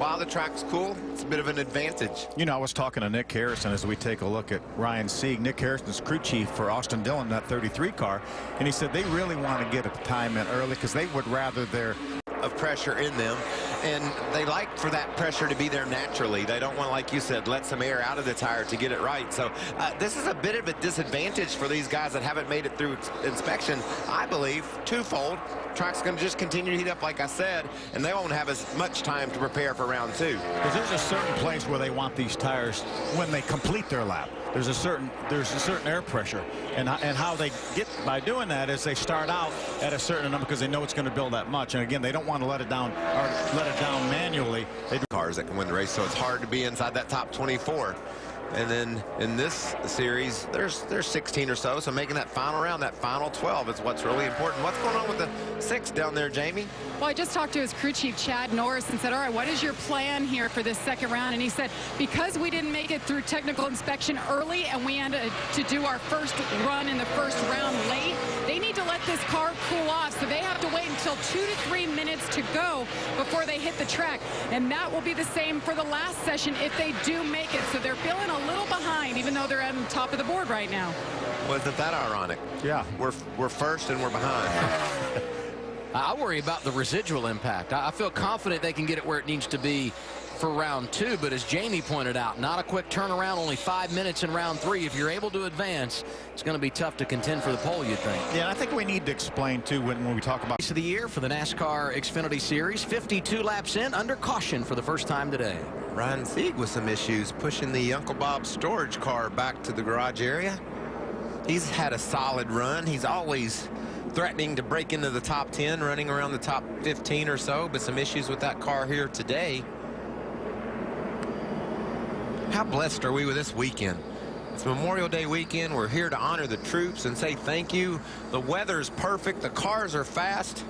while the track's cool, it's a bit of an advantage. You know, I was talking to Nick Harrison as we take a look at Ryan Sieg. Nick Harrison's crew chief for Austin Dillon, that 33 car, and he said they really want to get a time in early because they would rather their of pressure in them and they like for that pressure to be there naturally. They don't want, like you said, let some air out of the tire to get it right. So uh, this is a bit of a disadvantage for these guys that haven't made it through inspection, I believe, twofold. Track's going to just continue to heat up, like I said, and they won't have as much time to prepare for round two. Because there's a certain place where they want these tires when they complete their lap. There's a certain there's a certain air pressure, and and how they get by doing that is they start out at a certain number because they know it's going to build that much. And again, they don't want to let it down or let it down manually. They do cars that can win the race, so it's hard to be inside that top 24. And then in this series, there's there's 16 or so, so making that final round, that final 12 is what's really important. What's going on with the six down there, Jamie? Well, I just talked to his crew chief, Chad Norris, and said, all right, what is your plan here for this second round? And he said, because we didn't make it through technical inspection early and we had to, to do our first run in the first round late, they need to let this car cool off. So they have to wait until two to three minutes to go before they hit the track. And that will be the same for the last session if they do make it. So they're feeling a little behind, even though they're on top of the board right now. Wasn't that ironic? Yeah. We're, we're first and we're behind. I worry about the residual impact. I feel confident they can get it where it needs to be for round two, but as Jamie pointed out, not a quick turnaround, only five minutes in round three. If you're able to advance, it's going to be tough to contend for the pole, you'd think. Yeah, I think we need to explain, too, when, when we talk about... Race of the year for the NASCAR Xfinity Series, 52 laps in, under caution for the first time today. Ryan Sieg with some issues, pushing the Uncle Bob storage car back to the garage area. He's had a solid run. He's always threatening to break into the top 10, running around the top 15 or so, but some issues with that car here today. How blessed are we with this weekend? It's Memorial Day weekend. We're here to honor the troops and say thank you. The weather's perfect. The cars are fast.